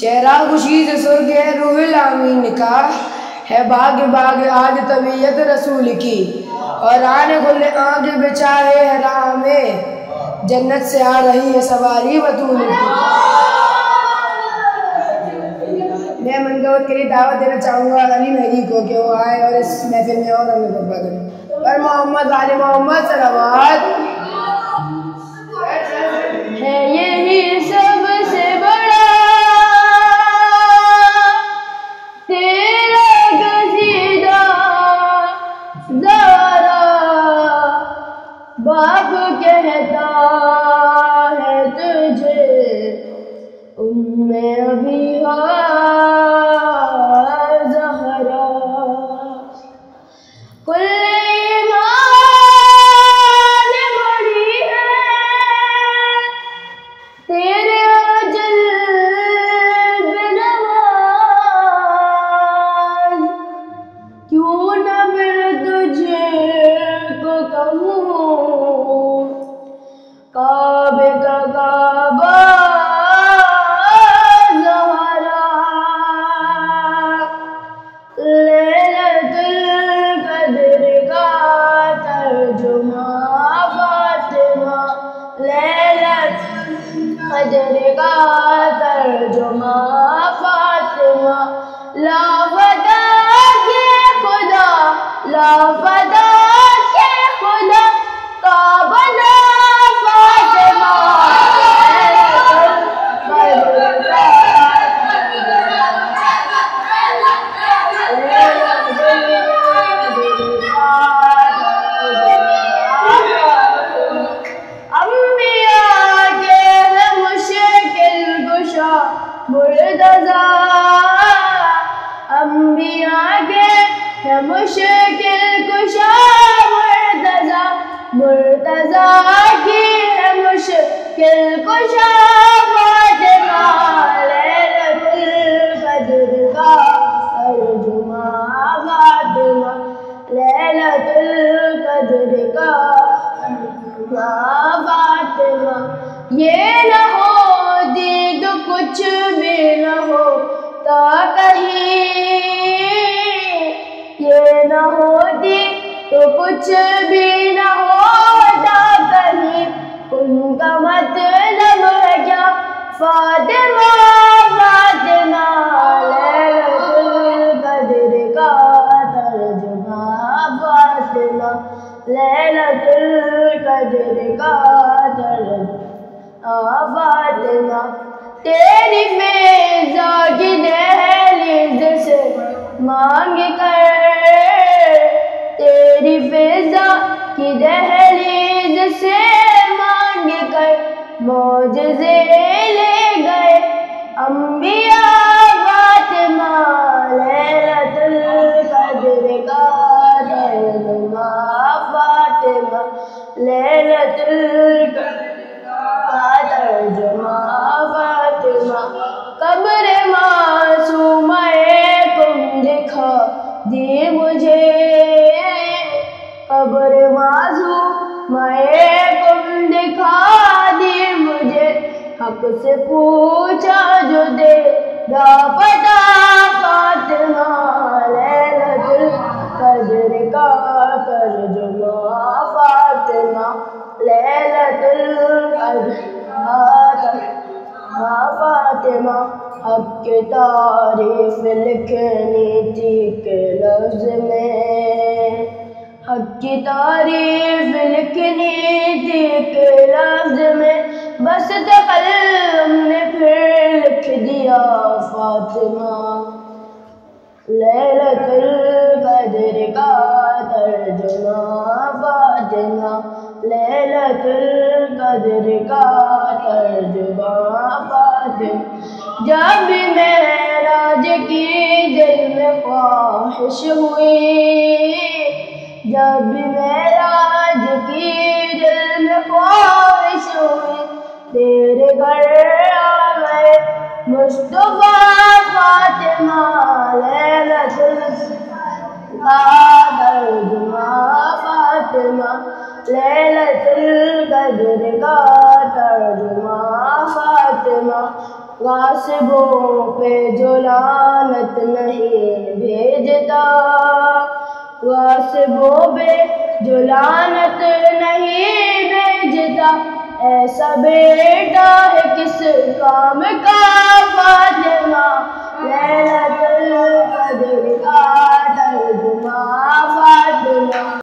چہرہ خوشی سرگ ہے، روح الامین کا ہے باغ باغ آج طبیعت رسول کی۔ اور آنے کھلے آنکھ بچائے حرام جنت سے آ رہی ہے سواری بطول کی میں منگوت کے لیے دعوت دینا چاہوں گا علی مہدی کو کہ وہ آئے اور اس محفل میں اور ہمیں خطبہ کریں اور محمد علی محمد صلوات باپ کہتا ہے تجھے۔ ام ابھی ہاں مرتضی انبیاء کے ہے مشکل گشا مرتضی مرتضی کی ہے مشکل گشا فاطمہ لیلۃ القدر کا ترجمہ فاطمہ لیلۃ القدر کا فاطمہ۔ یہ کچھ بھی نہ ہوتا کہیں ان کا مطلب ہے کیا؟ فاطمہ فاطمہ لیلۃ القدر کا ترجمہ۔ فاطمہ لیلۃ القدر کا ترجمہ۔ فاطمہ، تیری فیضا قبر معصوم تم دکھا دی مجھے۔ قبر معصوم تم دکھا دی مجھے۔ حق سے پوچھا جو دے دا پتا لیلۃ فاطمہ حق کی تعریف لکھنی تھی کہ لفظ میں حق کی تعریف لکھنی تھی کہ لفظ میں بس قلم نے پھر لکھ دیا فاطمہ لیلۃ القدر کا ترجمہ۔ فاطمہ لیلۃ القدر کا ترجمہ فاطمہ جب بھی معراج کی دل میں خواہش ہوئی، جب بھی معراج کی دل میں خواہش ہوئی، تیرے گھر آ گئے مصطفیٰ فاطمہ لیلۃ القدر کا ترجمہ لیلت القدر کا ترجمہ فاطمہ غاسبوں پہ جو لانت نہیں بھیجتا۔ غاسبوں پہ جو لانت نہیں بھیجتا۔ ایسا بیٹا